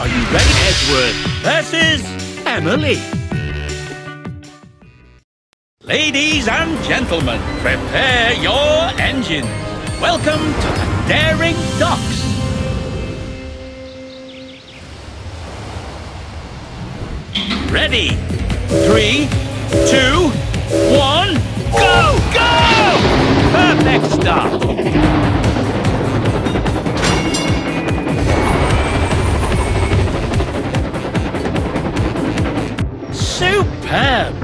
Are you ready? Edward versus Emily. Ladies and gentlemen, prepare your engines. Welcome to the Daring Docks. Ready? Three, two, one, go, go! Perfect start. Superb!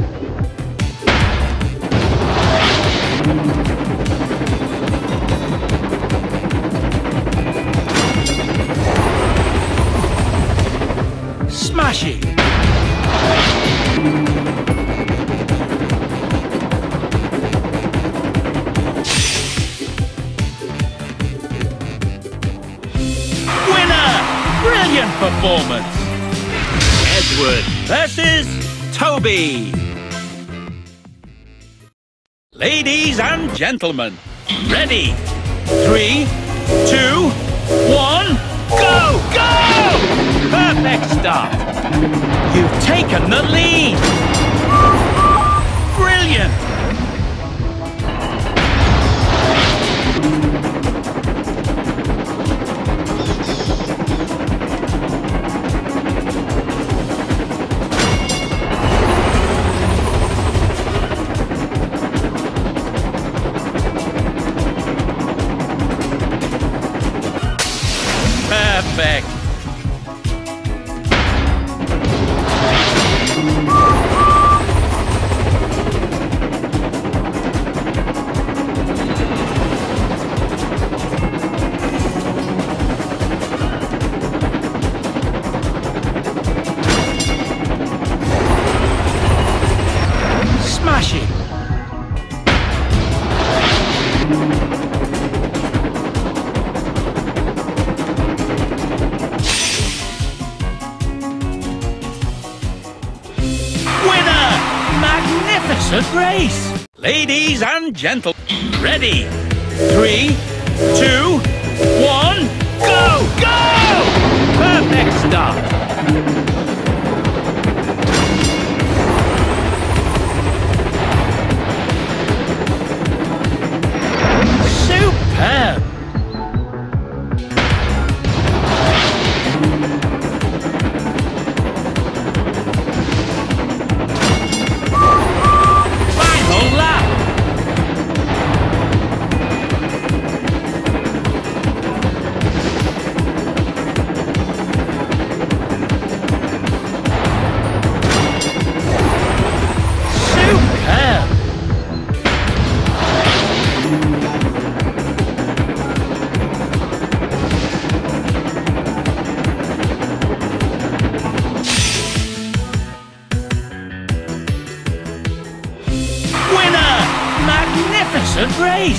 Smashing! Winner! Brilliant performance! Edward versus Toby. Ladies and gentlemen, ready? Three, two, one, go, go! Perfect start. You've taken the lead. Brilliant. Perfect. Magnificent race! Ladies and gentlemen, ready? Three, two, Magnificent race!